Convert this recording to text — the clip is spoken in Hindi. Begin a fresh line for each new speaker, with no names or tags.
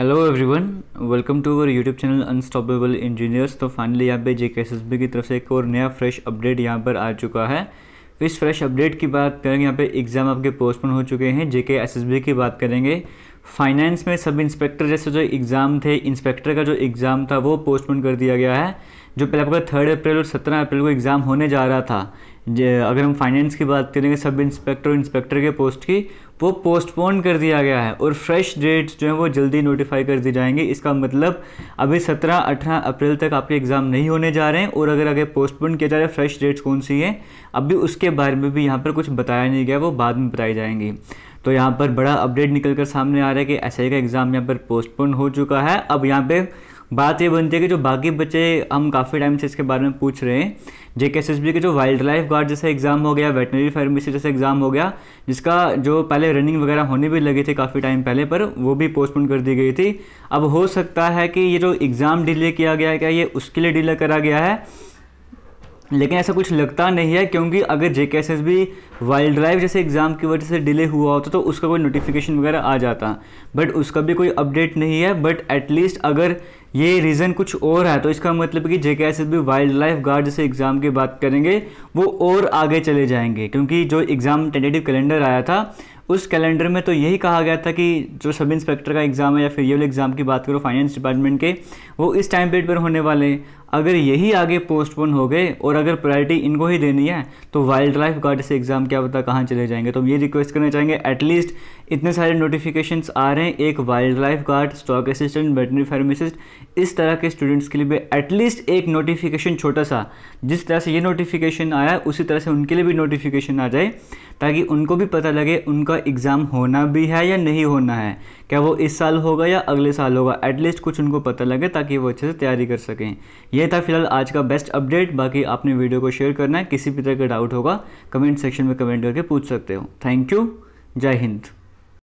Hello everyone welcome to our YouTube channel unstoppable engineers तो फाइनली यहाँ पे जे के तरफ़ से एक और नया फ्रेश अपडेट यहाँ पर आ चुका है। तो इस फ्रेश अपडेट की बात करेंगे, यहाँ पे एग्ज़ाम आपके पोस्टपोन हो चुके हैं। जे की बात करेंगे। फाइनेंस में सब इंस्पेक्टर जैसे जो एग्ज़ाम थे इंस्पेक्टर का जो एग्ज़ाम था, वो पोस्टपोन कर दिया गया है। जो पहले आपका थर्ड अप्रैल और सत्रह अप्रैल को एग्ज़ाम होने जा रहा था अगर हम फाइनेंस की बात करेंगे सब इंस्पेक्टर इंस्पेक्टर के पोस्ट की, वो पोस्टपोन कर दिया गया है और फ्रेश डेट्स जो है वो जल्दी नोटिफाई कर दी जाएँगी। इसका मतलब अभी 17 18 अप्रैल तक आपके एग्ज़ाम नहीं होने जा रहे हैं और अगर आगे पोस्टपोन किया जा रहा है फ्रेश डेट्स कौन सी हैं अभी उसके बारे में भी यहाँ पर कुछ बताया नहीं गया, वो बाद में बताई जाएँगी। तो यहाँ पर बड़ा अपडेट निकल कर सामने आ रहा है कि एस का एग्ज़ाम यहाँ पर पोस्टपोन हो चुका है। अब यहाँ पर बात ये बनती है कि जो बाकी बच्चे हम काफ़ी टाइम से इसके बारे में पूछ रहे हैं। जेके एस के जो वाइल्ड लाइफ गार्ड जैसा एग्ज़ाम हो गया वेटनरी फार्मेसी जैसा एग्ज़ाम हो गया, जिसका जो पहले रनिंग वगैरह होने भी लगे थे काफ़ी टाइम पहले, पर वो भी पोस्टपोन कर दी गई थी। अब हो सकता है कि ये जो एग्ज़ाम डिले किया गया है, क्या ये उसके लिए डिले करा गया है? लेकिन ऐसा कुछ लगता नहीं है क्योंकि अगर जे भी वाइल्ड ड्राइव जैसे एग्ज़ाम की वजह से डिले हुआ होता तो उसका कोई नोटिफिकेशन वगैरह आ जाता। बट उसका भी कोई अपडेट नहीं है बट एटलीस्ट अगर ये रीज़न कुछ और है तो इसका मतलब कि जे भी वाइल्ड लाइफ गार्ड जैसे एग्ज़ाम की बात करेंगे, वो और आगे चले जाएँगे। क्योंकि जो एग्ज़ाम टेंटेटिव कैलेंडर आया था, उस कैलेंडर में तो यही कहा गया था कि जो सब इंस्पेक्टर का एग्ज़ाम है या फिर ये वाले एग्ज़ाम की बात करो फाइनेंस डिपार्टमेंट के, वो इस टाइम पीरियड पर होने वाले हैं। अगर यही आगे पोस्टपोन हो गए और अगर प्रायोरिटी इनको ही देनी है तो वाइल्ड लाइफ गार्ड से एग्ज़ाम क्या पता कहाँ चले जाएँगे। तो हम ये रिक्वेस्ट करना चाहेंगे एटलीस्ट इतने सारे नोटिफिकेशंस आ रहे हैं, एक wildlife guard stock assistant veterinary pharmacist इस तरह के स्टूडेंट्स के लिए भी एटलीस्ट एक नोटिफिकेशन छोटा सा, जिस तरह से ये नोटिफिकेशन आया, उसी तरह से उनके लिए भी नोटिफिकेशन आ जाए, ताकि उनको भी पता लगे उनका एग्ज़ाम होना भी है या नहीं होना है। क्या वो इस साल होगा या अगले साल होगा एटलीस्ट कुछ उनको पता लगे, ताकि वो अच्छे से तैयारी कर सकें। ये था फ़िलहाल आज का बेस्ट अपडेट बाकी आपने वीडियो को शेयर करना है। किसी भी तरह का डाउट होगा कमेंट सेक्शन में कमेंट करके पूछ सकते हो। थैंक यू जय हिंद।